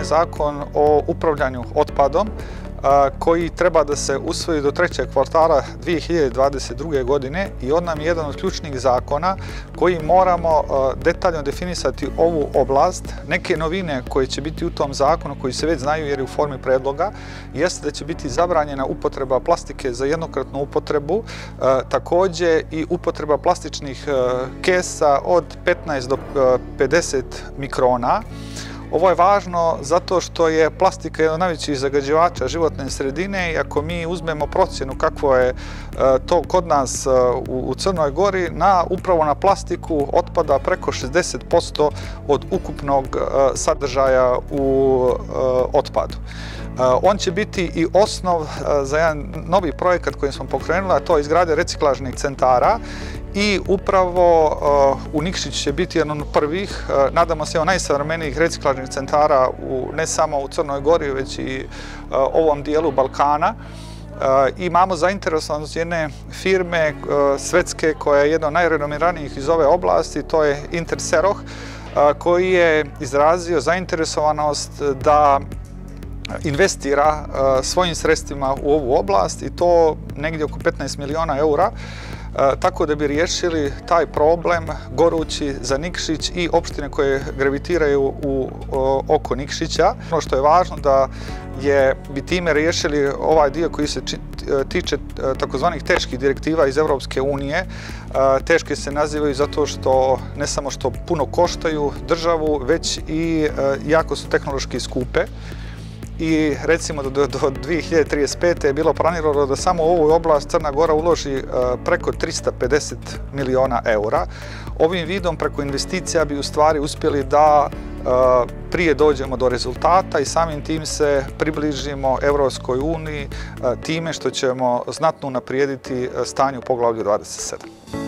je zakon o upravljanju otpadom koji treba da se usvoji do trećeg kvartala 2022. godine i on nam je jedan od ključnih zakona koji moramo detaljno definisati ovu oblast. Neke novine koje će biti u tom zakonu, koji se već znaju jer je u formi predloga, jeste da će biti zabranjena upotreba plastike za jednokratnu upotrebu, također i upotreba plastičnih kesa od 15 do 50 mikrona. Ovo je važno zato što je plastika jedan od najvećih zagađivača životne sredine i ako mi uzmemo procjenu kako je e, to kod nas e, u Crnoj Gori, na, upravo na plastiku otpada preko 60% od ukupnog e, sadržaja u otpadu. On će biti i osnov za jedan novi projekat koji smo pokrenuli, a to je izgradnja reciklažnih centara i upravo uh, u Nikšić će biti jedan od prvih, uh, nadamo se, najsavremenijih reciklažnih centara ne samo u Crnoj Gori, već i uh, ovom dijelu Balkana. Imamo zainteresovanost jedne firme svetske koja je jedna od najrenomiranijih iz ove oblasti, to je Interseroh, koji je izrazio zainteresovanost da investira svojim sredstvima u ovu oblast i to negdje oko 15 miliona eura tako da bi riješili taj problem gorući za Nikšić i opštine koje gravitiraju u, oko Nikšića. Ono što je važno da je bi time riješili ovaj dio koji se tiče takozvanih teških direktiva iz Evropske unije. Teške se nazivaju zato što ne samo što puno koštaju državu, već i jako su tehnološki skupe i recimo do, do 2035. je bilo planirano da samo u ovoj oblast Crna Gora uloži e, preko 350 miliona eura. Ovim vidom preko investicija bi u stvari uspjeli da e, prije dođemo do rezultata i samim tim se približimo Evropskoj uniji e, time što ćemo znatno naprijediti stanje u poglavlju 27.